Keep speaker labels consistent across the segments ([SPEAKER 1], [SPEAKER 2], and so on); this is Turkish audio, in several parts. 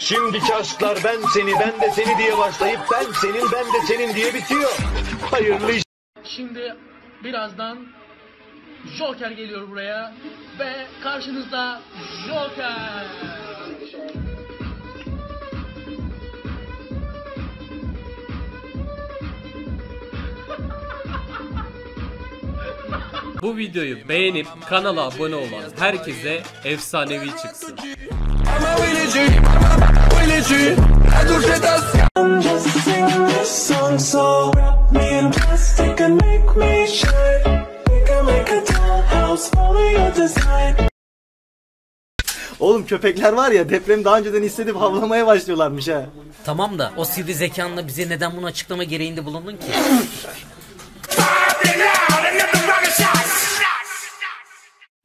[SPEAKER 1] Şimdiki aşklar ben seni ben de seni diye başlayıp ben senin ben de senin diye bitiyor. Hayırlı iş.
[SPEAKER 2] Şimdi birazdan Joker geliyor buraya ve karşınızda Joker.
[SPEAKER 3] Bu videoyu beğenip kanala abone olan herkese efsanevi çıksın.
[SPEAKER 4] Just sing this song so wrap me in plastic and make me shine. We can make a dollhouse, follow your design.
[SPEAKER 5] Oğlum köpekler var ya depremi daha önceden hissedip havlamaya başlıyorlarmış ha.
[SPEAKER 6] Tamam da o sivri zekanla bize neden bunu açıklama gereğinde bulundun ki?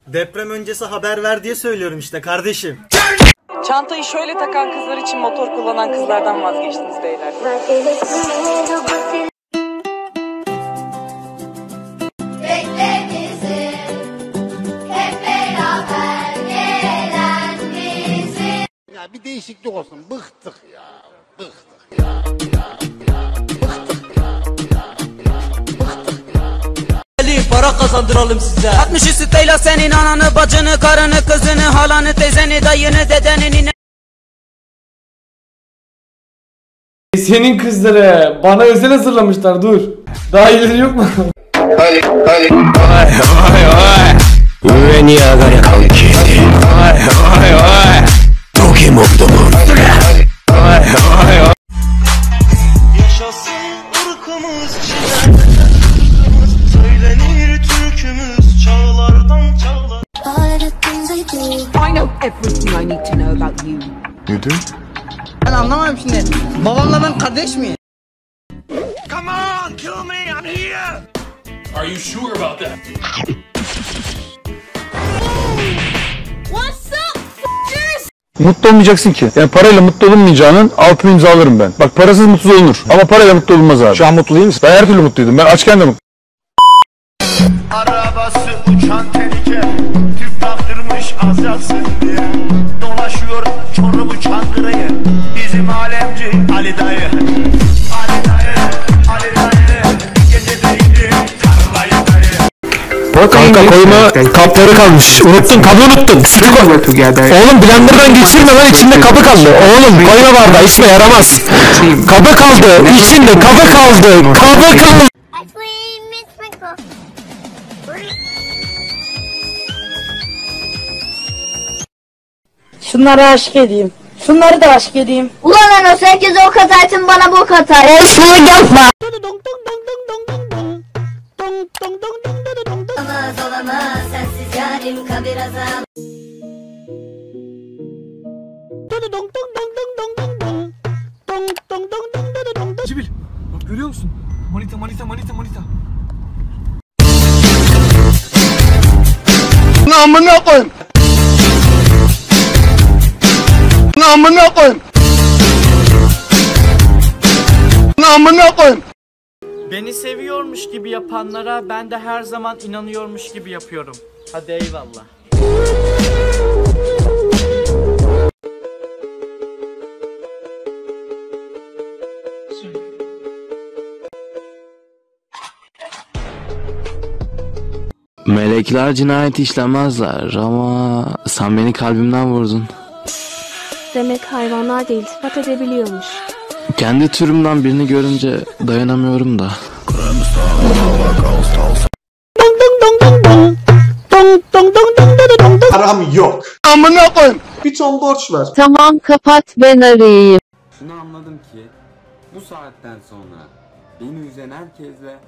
[SPEAKER 5] Deprem öncesi haber ver diye söylüyorum işte kardeşim.
[SPEAKER 7] Çantayı şöyle takan kızlar için motor kullanan kızlardan vazgeçtiniz beyler.
[SPEAKER 8] Ya bir değişiklik olsun. Bıktık ya. Bıktık.
[SPEAKER 6] Para kazandıralım size. 60 siteyle senin ananı, bacını, karını, kızını, halanı, teyzeni, dayını, dedeni, nine.
[SPEAKER 9] Senin kızları bana özel hazırlamışlar dur. Daha iyileri yok mu?
[SPEAKER 4] Yaşasın
[SPEAKER 10] everything I need to know about you
[SPEAKER 7] Ben anlamadım şimdi. Babamla ben kardeş miyim?
[SPEAKER 4] Come on kill me I'm here
[SPEAKER 3] Are you sure about that?
[SPEAKER 10] What's up?
[SPEAKER 11] Mutlu olmayacaksın ki. Yani parayla mutlu olunmayacağının altını imzalarım ben. Bak parasız mutsuz olunur. Ama parayla mutlu olunmaz abi. Şu an mutlu değil misin? Ben her türlü mutluydum. Ben açken de mutlu.
[SPEAKER 4] Arabası uçan tenike
[SPEAKER 11] Kanka koyma kapları kalmış. Unuttun kabı unuttun. Sütü koy. Oğlum blenderdan geçirme lan içinde kabı kaldı. Oğlum koyma bardağı içme yaramaz. Kabı kaldı. içinde kabı kaldı. Kabı kaldı.
[SPEAKER 7] Şunları aşk edeyim. Şunları da aşk edeyim.
[SPEAKER 10] Ulan Anos herkese ok atarsın bana bok atar Olsun yapma Olamaz olamaz sensiz yarim kabir azam
[SPEAKER 9] Cibil bak görüyor musun? Manita manita manita manita.
[SPEAKER 8] Amına koyayım. Amına koyayım. Amına koyayım.
[SPEAKER 7] Beni seviyormuş gibi yapanlara ben de her zaman inanıyormuş gibi yapıyorum. Hadi eyvallah.
[SPEAKER 12] Melekler cinayet işlemezler ama sen beni kalbimden vurdun.
[SPEAKER 10] Demek hayvanlar da iltifat edebiliyormuş
[SPEAKER 12] Kendi türümden birini görünce dayanamıyorum da.
[SPEAKER 5] Param yok.
[SPEAKER 8] Amına koyayım.
[SPEAKER 5] Bir ton borç var.
[SPEAKER 10] Tamam kapat ben arayayım
[SPEAKER 12] Şunu anladım ki bu saatten sonra beni üzen herkesle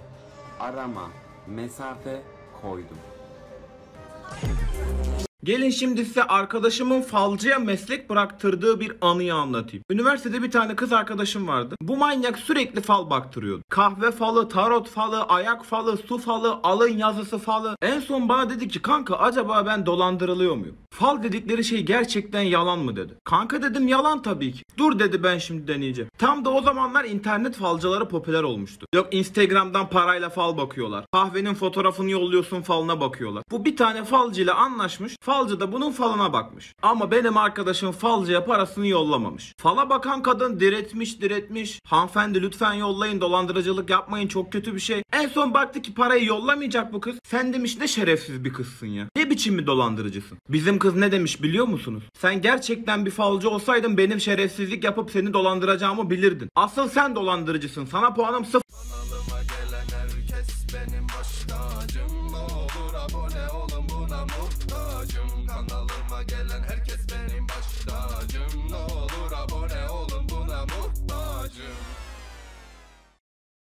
[SPEAKER 12] arama, mesafe koydum.
[SPEAKER 4] Gelin şimdi size arkadaşımın falcıya meslek bıraktırdığı bir anıyı anlatayım. Üniversitede bir tane kız arkadaşım vardı. Bu manyak sürekli fal baktırıyordu. Kahve falı, tarot falı, ayak falı, su falı, alın yazısı falı. En son bana dedi ki kanka acaba ben dolandırılıyor muyum? Fal dedikleri şey gerçekten yalan mı dedi. Kanka dedim yalan tabii ki. Dur dedi ben şimdi deneyeceğim. Tam da o zamanlar internet falcıları popüler olmuştu. Yok Instagram'dan parayla fal bakıyorlar. Kahvenin fotoğrafını yolluyorsun falına bakıyorlar. Bu bir tane falcıyla anlaşmış. Fal falcı da bunun falına bakmış. Ama benim arkadaşım falcıya parasını yollamamış. Fala bakan kadın diretmiş diretmiş. Hanımefendi lütfen yollayın dolandırıcılık yapmayın çok kötü bir şey. En son baktı ki parayı yollamayacak bu kız. Sen demiş ne şerefsiz bir kızsın ya. Ne biçim bir dolandırıcısın. Bizim kız ne demiş biliyor musunuz? Sen gerçekten bir falcı olsaydın benim şerefsizlik yapıp seni dolandıracağımı bilirdin. Asıl sen dolandırıcısın. Sana puanım sıfır.
[SPEAKER 13] benim baş tacım Ne olur